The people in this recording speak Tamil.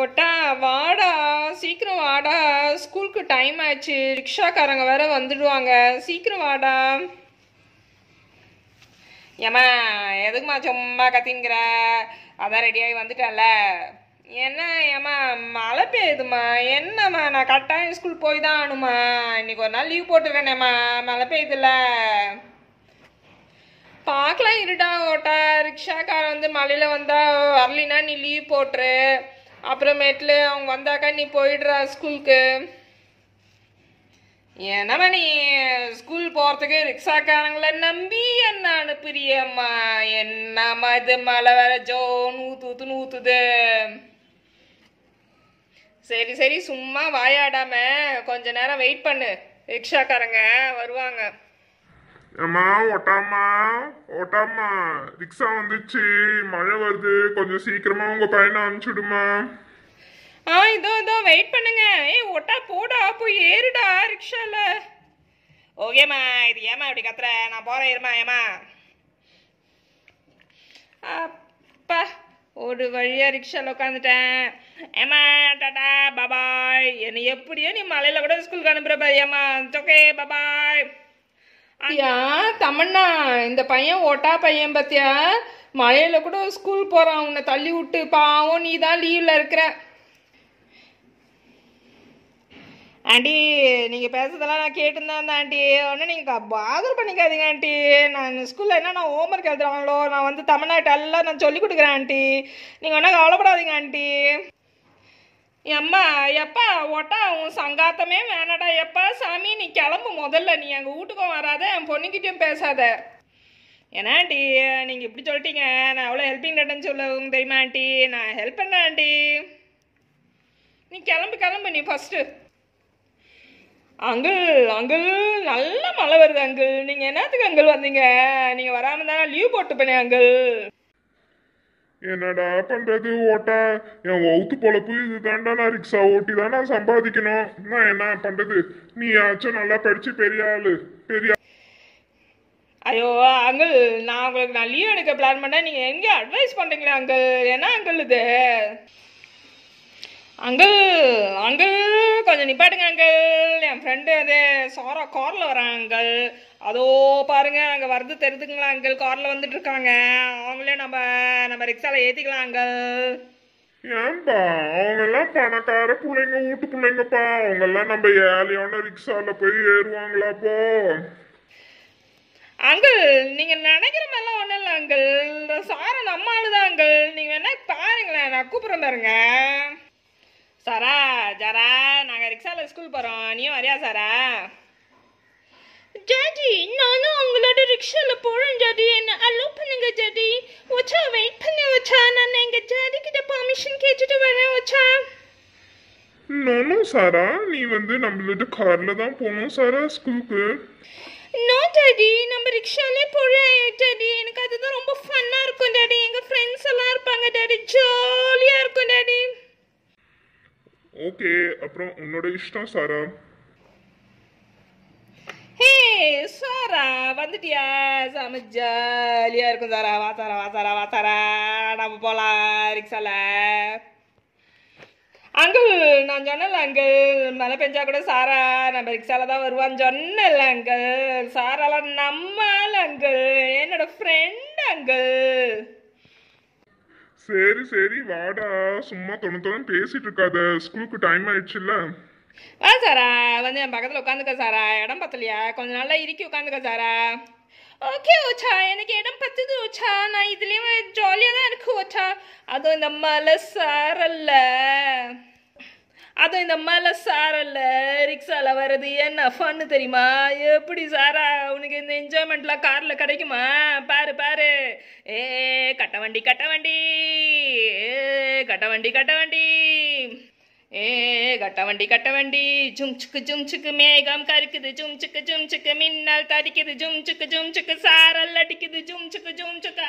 ஒட்டா வாடா சீக்கிரம் வாடா. ஸ்கூலுக்கு டைம் ஆயிடுச்சு. ரிக்ஷாக்காரங்க வேற வந்துடுவாங்க. சீக்கிரம் வாடா. ஏம்மா எதுக்குமா சும்மா கத்தின்கிற அதான் ரெடியாகி வந்துட்டேன்ல. என்ன ஏம்மா மழை பெய்யுதுமா என்னம்மா நான் கரெக்டாக ஸ்கூல் போய் தான் ஆகணுமா இன்னைக்கு ஒரு நாள் லீவ் போட்டுருக்கேனேம்மா. மழை பெய்யுதுல்ல. பார்க்கலாம் இருடா ஓட்டா. ரிக்ஷாக்காரன் வந்து மழையில் வந்தால் வரலினா நீ லீவ் போட்டுரு. அப்புறமேட்டில் அவங்க வந்தாக்கா நீ போயிடுறா ஸ்கூலுக்கு. என்னம்மா நீ ஸ்கூல் போகிறதுக்கு ரிக்ஷாக்காரங்கள நம்பி என்ன அனுப்புறியம்மா என்னம்மா இது மழை வேற ஜோ நூத்து ஊத்துன்னு ஊத்துது சரி சரி சும்மா வாயாடாம கொஞ்ச நேரம் வெயிட் பண்ணு. ரிக்ஷாக்காரங்க வருவாங்க. அம்மா ஓட்டாமா ஓட்டாம்மா. ரிக்ஷா வந்துச்சு. மழை வருது. கொஞ்சம் சீக்கிரமா உங்க பையனை அனுப்பிச்சுடுமா ஆ இதோ இதோ வெயிட் பண்ணுங்க. ஏய் ஒட்டா போடா. போய் ஏறுடா ரிக்ஷால. ஓகேம்மா இது ஏமா இப்படி கத்துற? நான் போறேன் இருமா ஏமா அப்பா ஒரு வழியா ரிக்ஷால உட்காந்துட்டேன் ஏமா டாடா பபாய் என்னை எப்படியோ நீ மலையில கூட ஸ்கூலுக்கு அனுப்புற பாரு ஏமா ஓகே பபாய் ஐயா தமன்னா இந்த பையன் ஓட்டா பையன் பத்தியா? மழையில கூட ஸ்கூல் போறான் உன்னை தள்ளி விட்டு. பாவம் நீ தான் லீவ்ல இருக்கிற. ஆண்டி நீங்கள் பேசுறதெல்லாம் நான் கேட்டுருந்தேன் இருந்தேன் ஆண்டி. ஒன்றும் நீங்கள் பாதர் பண்ணிக்காதீங்க ஆண்டி. நான் ஸ்கூலில் என்ன நான் ஹோம்ஒர்க் எழுதுறாங்களோ நான் வந்து தமிழ்நாட்டு எல்லாம் நான் சொல்லிக் கொடுக்குறேன் ஆண்டி. நீங்கள் ஒன்றும் கவலைப்படாதீங்க ஆண்டி. எம்மா எப்பா ஓட்டா உன் சங்காத்தமே வேணடா. எப்பா சாமி நீ கிளம்பு முதல்ல. நீ எங்கள் வீட்டுக்கும் வராத என் பொண்ணுக்கிட்டையும் பேசாத. ஏன்னா ஆண்டி நீங்கள் இப்படி சொல்லிட்டீங்க. நான் எவ்வளோ ஹெல்ப்பிங் டேட்டன்னு சொல்லவும் தெரியுமா ஆண்டி? நான் ஹெல்ப் பண்ணேன் ஆண்டி. நீ கிளம்பு கிளம்பு நீ ஃபஸ்ட்டு அங்கிள் அங்கிள் நல்ல மழை வருது அங்கிள். நீங்கள் என்னத்துக்கு அங்கிள் வந்தீங்க? நீங்கள் வராமல் தானே லீவ் போட்டு போனேன் அங்கிள். என்னடா பண்றது? ஓட்டா என் ஒவுத்து பொழப்பு இதுதான்டா நான் ரிக்ஷா ஓட்டி தான் நான் சம்பாதிக்கணும். நான் என்ன பண்றது? நீ ஆச்சும் நல்லா படிச்சு பெரிய ஆளு. பெரிய ஐயோ அங்கிள் நான் உங்களுக்கு நான் லீவ் எடுக்க பிளான் பண்ணேன். நீங்கள் எங்கே அட்வைஸ் பண்ணுறீங்களே அங்கிள்? என்ன அங்கிள் இது? அங்கிள் அங்கிள் கொஞ்சம் நிப்பாட்டுங்க அங்கிள். என் ஃப்ரெண்டு அது சாரா காரில் வரான் அங்கிள். அதோ பாருங்க அங்கே வருது தெரிதுங்களா அங்கிள் காரில் வந்துட்டு இருக்காங்க அவங்களே நம்ம நம்ம ரிக்ஷாவில் ஏற்றிக்கலாம் அங்கிள். ஏன்பா அவங்க எல்லாம் பணக்கார பிள்ளைங்க வீட்டு பிள்ளைங்கப்பா அவங்க எல்லாம் நம்ம ஏழையான ரிக்ஷால போய் ஏறுவாங்களா போ அங்கிள் நீங்கள் நினைக்கிற மாதிரிலாம் ஒன்றும் இல்லை அங்கிள். சாரா நம்ம ஆளு தான் அங்கிள். நீங்கள் வேணா பாருங்களேன் நான் கூப்பிட்றேன் பாருங்க. சாரா ஜாரா நாங்கள் ரிக்ஷாவில் ஸ்கூல் போகிறோம் நீயும் வரியா சாரா ஜாடி நானும் அவங்களோட ரிக்ஷாவில் போகிறேன் ஜாடி என்ன அலோவ் பண்ணுங்க ஜாடி வச்சா வெயிட் பண்ணி வச்சா நான் எங்கள் ஜாடி கிட்ட பர்மிஷன் கேட்டுட்டு வரேன் வச்சா நானும் சாரா நீ வந்து நம்மளோட கார்ல தான் போகணும் சாரா ஸ்கூலுக்கு நோ டாடி நம்ம ரிக்ஷாலே போகிறேன் டாடி எனக்கு அதுதான் ரொம்ப ஃபன்னாக இருக்கும் டாடி எங்கள் ஃப்ரெண்ட்ஸ் எல்லாம் இருப்பாங்க டாடி ஜாலியாக இருக்கும் டாடி ஓகே அப்புறம் உன்னோட இஷ்டம் சாரா சாரா வந்துட்டியா? செம ஜாலியாக இருக்கும் சாரா. வா சாரா வா சாரா வா சாரா. நம்ம போகலாம் ரிக்ஷால. அங்கிள் நான் சொன்னல அங்கிள் மழை பெஞ்சா கூட சாரா நம்ம ரிக்ஷால தான் வருவான்னு சொன்னல அங்கிள். சாராலாம் நம்மால அங்கிள். என்னோட ஃப்ரெண்ட் அங்கிள். சரி சரி வாடா. சும்மா தொண்ணு தொண்ணு பேசிட்டு இருக்காத. ஸ்கூலுக்கு டைம் ஆயிடுச்சுல்ல. வா சாரா வந்து என் பக்கத்தில் உட்காந்துக்க சாரா. இடம் பத்தலையா? கொஞ்ச நாள்ல இறுக்கி உட்காந்துக்க சாரா. ஓகே ஓச்சா எனக்கு இடம் பத்துது ஓச்சா. நான் இதுலேயும் ஜாலியாக தான் இருக்கு ஓச்சா. அதுவும் இந்த மலை சாரல்ல. அதுவும் இந்த மலை சாரல்ல ரிக்ஷால வர்றது என்ன ஃபன்னு தெரியுமா? எப்படி சாரா உனக்கு இந்த என்ஜாய்மெண்ட்லாம் காரில் கிடைக்குமா? பாரு பாரு. ஏ கட்ட வண்டி கட்ட வண்டி. ஏ கட்ட வண்டி கட்ட வண்டி. ஏ கட்ட வண்டி கட்ட வண்டி ஜும் சுக்கு ஜும் சுக்கு மேகம் கருக்குது. ஜும் சுக்கு ஜும் சுக்கு மின்னல் தடிக்குது. ஜும் சுக்கு ஜும் சுக்கு சாரல் அடிக்குது. ஜும் சுக்கு ஜும் சுக்கு